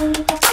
Hey!